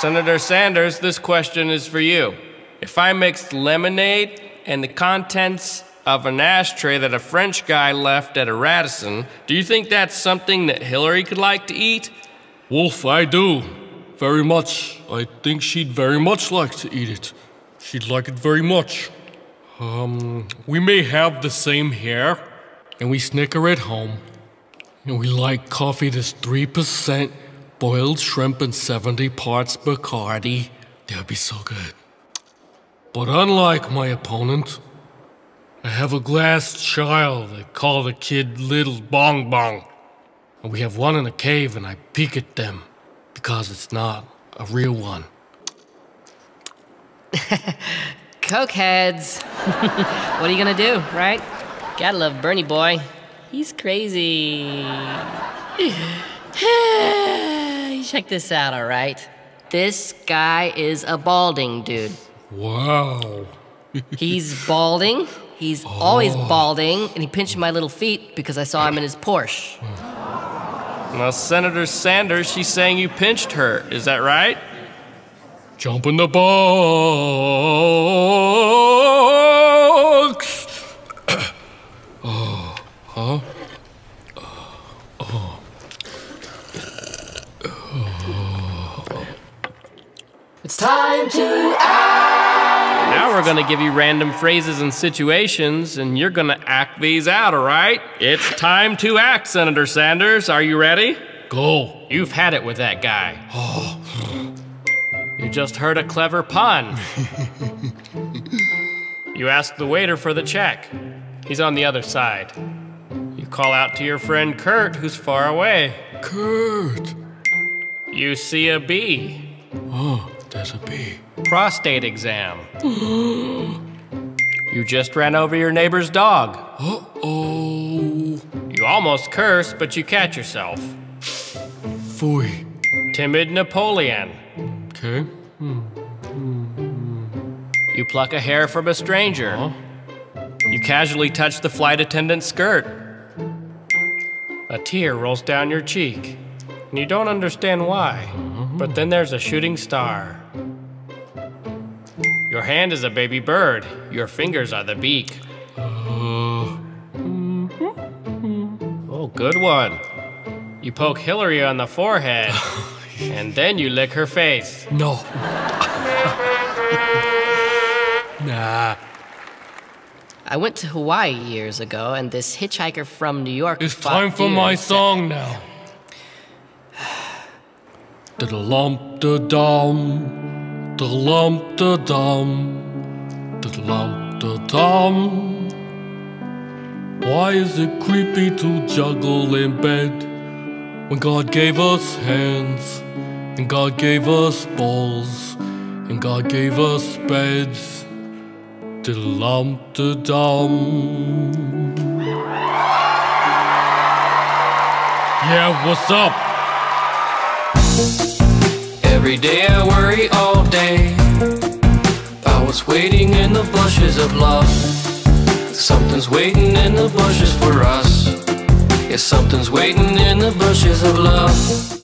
Senator Sanders, this question is for you. If I mixed lemonade and the contents of an ashtray that a French guy left at a Radisson, do you think that's something that Hillary could like to eat? Wolf, I do. Very much. I think she'd very much like to eat it. She'd like it very much. Um, we may have the same hair, and we snicker at home. And we like coffee that's 3% boiled shrimp and 70 parts Bacardi. That would be so good. But unlike my opponent, I have a glass child. I call the kid Little Bong Bong. And we have one in a cave, and I peek at them because it's not a real one. Cokeheads. what are you gonna do, right? Gotta love Bernie boy. He's crazy. Check this out, alright? This guy is a balding dude. Wow. He's balding. He's oh. always balding, and he pinched my little feet because I saw him in his Porsche. Now, Senator Sanders, she's saying you pinched her. Is that right? Jump in the box. oh, huh? Oh. It's time to act. Now we're gonna give you random phrases and situations, and you're gonna act these out, all right? It's time to act, Senator Sanders. Are you ready? Go. You've had it with that guy. Oh. You just heard a clever pun. you ask the waiter for the check. He's on the other side. You call out to your friend Kurt, who's far away. Kurt! You see a bee. Oh, there's a bee. Prostate exam. you just ran over your neighbor's dog. Uh oh. You almost curse, but you catch yourself. Fui. Timid Napoleon. Okay. You pluck a hair from a stranger. Huh? You casually touch the flight attendant's skirt. A tear rolls down your cheek, and you don't understand why. But then there's a shooting star. Your hand is a baby bird, your fingers are the beak. Uh. Oh, good one. You poke Hillary on the forehead. And then you lick her face. No. nah. I went to Hawaii years ago, and this hitchhiker from New York. It's time for my song now. Da da lump da dum, da lump da dum, da lump da dum. Why is it creepy to juggle in bed? When God gave us hands, and God gave us balls, and God gave us beds. Diddle-lump dum Yeah, what's up? Every day I worry all day. I was waiting in the bushes of love. Something's waiting in the bushes for us. Yeah, something's waiting in the bushes of love